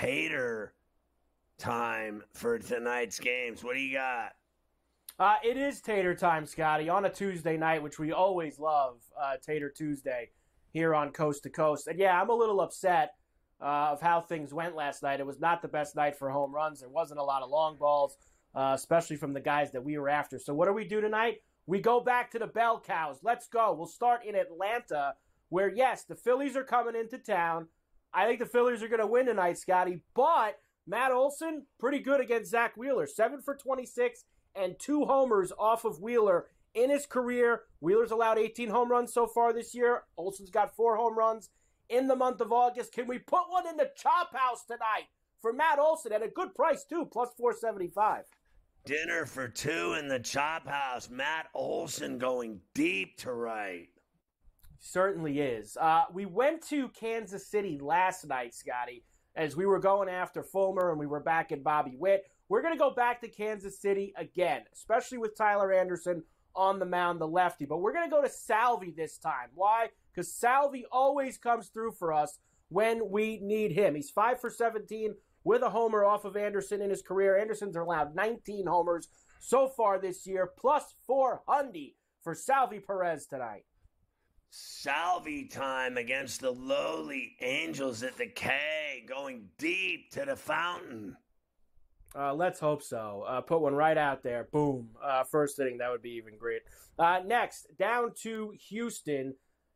tater time for tonight's games. What do you got? Uh, it is Tater time, Scotty, on a Tuesday night, which we always love, uh, Tater Tuesday here on Coast to Coast. And yeah, I'm a little upset uh, of how things went last night. It was not the best night for home runs. There wasn't a lot of long balls, uh, especially from the guys that we were after. So what do we do tonight? We go back to the Bell Cows. Let's go. We'll start in Atlanta, where yes, the Phillies are coming into town. I think the Phillies are going to win tonight, Scotty. But Matt Olson, pretty good against Zach Wheeler, seven for 26 and two homers off of Wheeler in his career. Wheeler's allowed 18 home runs so far this year. Olson's got four home runs in the month of August. Can we put one in the chop house tonight for Matt Olson at a good price too, plus 475? Dinner for two in the chop house. Matt Olson going deep to right. Certainly is. Uh, we went to Kansas City last night, Scotty, as we were going after Fulmer and we were back at Bobby Witt. We're going to go back to Kansas City again, especially with Tyler Anderson on the mound, the lefty. But we're going to go to Salvy this time. Why? Because Salvy always comes through for us when we need him. He's 5 for 17 with a homer off of Anderson in his career. Anderson's allowed 19 homers so far this year, plus 400 for Salvy Perez tonight. Salvy time against the lowly Angels at the K, going deep to the fountain. Uh, let's hope so. Uh, put one right out there. Boom. Uh, first inning, that would be even great. Uh, next, down to Houston.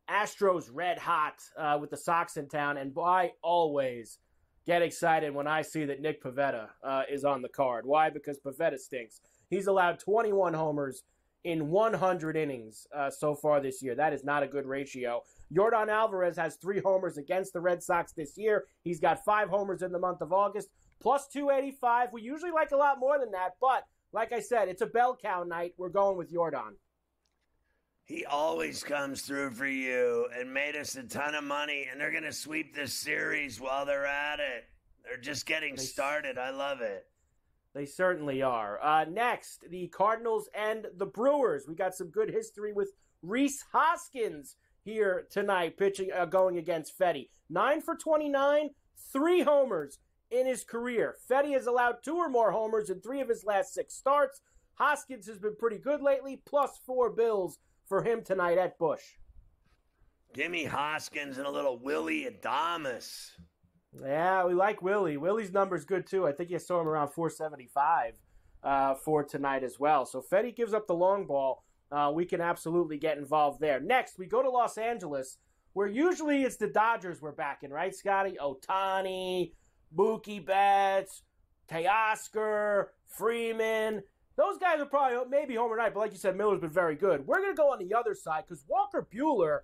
Astros red hot uh, with the Sox in town. And I always get excited when I see that Nick Pivetta uh, is on the card. Why? Because Pivetta stinks. He's allowed 21 homers in 100 innings uh, so far this year. That is not a good ratio. Yordan Alvarez has three homers against the Red Sox this year. He's got five homers in the month of August plus 285. We usually like a lot more than that, but like I said, it's a bell cow night. We're going with Yordan. He always comes through for you and made us a ton of money, and they're going to sweep this series while they're at it. They're just getting started. I love it. They certainly are. Uh, next, the Cardinals and the Brewers. We got some good history with Rhys Hoskins here tonight, pitching, uh, going against Fedde. Nine for 29, three homers, in his career. Fedde has allowed two or more homers in three of his last six starts. Hoskins has been pretty good lately, plus four bills for him tonight at Bush. Give me Hoskins and a little Willie Adames. Yeah, we like Willie. Willie's number's good too. I think you saw him around 475 uh, for tonight as well. So Fedde gives up the long ball. Uh, we can absolutely get involved there. Next, we go to Los Angeles, where usually it's the Dodgers we're backing, right, Scotty? Ohtani, Mookie Betts, Teoscar, Freeman. Those guys are probably maybe home night, but like you said, Miller's been very good. We're going to go on the other side because Walker Buehler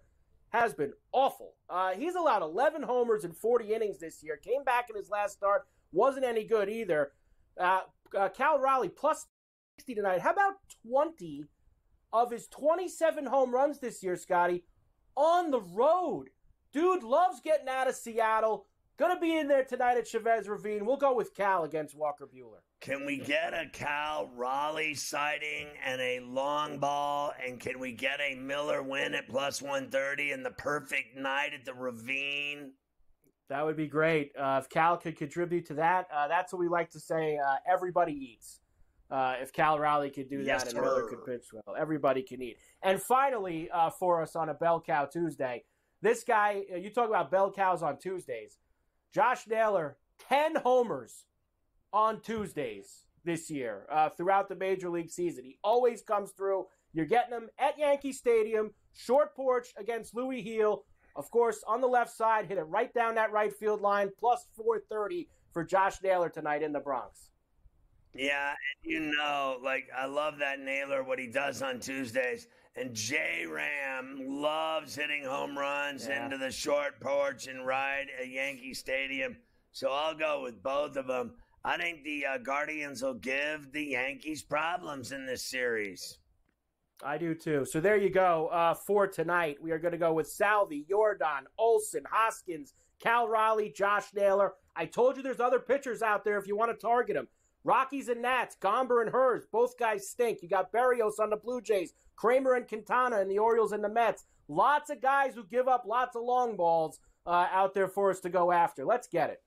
has been awful. Uh, he's allowed 11 homers in 40 innings this year. Came back in his last start, wasn't any good either. Uh, uh, Cal Raleigh plus 60 tonight. How about 20 of his 27 home runs this year, Scotty, on the road? Dude loves getting out of Seattle. To be in there tonight at Chavez Ravine. We'll go with Cal against Walker Buehler. Can we get a Cal Raleigh sighting and a long ball? And can we get a Miller win at plus 130 and the perfect night at the Ravine? That would be great. Uh, if Cal could contribute to that, uh, that's what we like to say. Uh, everybody eats. Uh, if Cal Raleigh could do yes, that and sir. Miller could pitch well, everybody can eat. And finally, uh, for us on a Bell Cow Tuesday, this guy, uh, you talk about Bell Cows on Tuesdays. Josh Naylor, 10 homers on Tuesdays this year uh, throughout the major league season. He always comes through. You're getting him at Yankee Stadium, short porch against Luis Gil. Of course, on the left side, hit it right down that right field line, plus 430 for Josh Naylor tonight in the Bronx. Yeah, you know, like I love that Naylor, what he does on Tuesdays. And J Ram loves hitting home runs yeah. into the short porch and right at Yankee Stadium. So I'll go with both of them. I think the uh, Guardians will give the Yankees problems in this series. I do too. So there you go. Uh, for tonight, we are going to go with Salvy, Yordan, Olson, Hoskins, Cal Raleigh, Josh Naylor. I told you there's other pitchers out there if you want to target them. Rockies and Nats, Gomber and Herz, both guys stink. You got Berrios on the Blue Jays, Kremer and Quintana and the Orioles and the Mets. Lots of guys who give up lots of long balls uh, out there for us to go after. Let's get it.